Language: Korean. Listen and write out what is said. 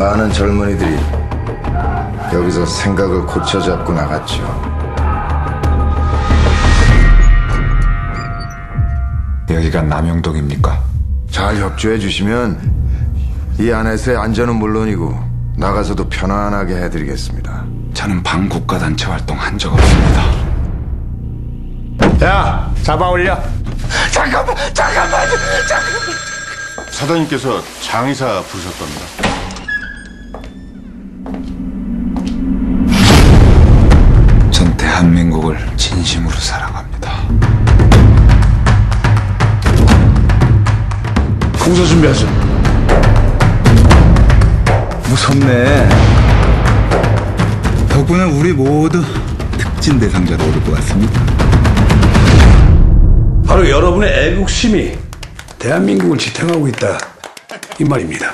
많은 젊은이들이 여기서 생각을 고쳐잡고 나갔죠. 여기가 남영동입니까? 잘 협조해 주시면 이 안에서의 안전은 물론이고 나가서도 편안하게 해드리겠습니다. 저는 반국가 단체 활동 한 적 없습니다. 야, 잡아 올려. 잠깐만, 잠깐만, 잠깐만. 사장님께서 장의사 부르셨답니다. 전 대한민국을 진심으로 사랑합니다. 공소 준비하죠. 무섭네. 덕분에 우리 모두 특진 대상자로 오를 것 같습니다. 바로 여러분의 애국심이 대한민국을 지탱하고 있다. 이 말입니다.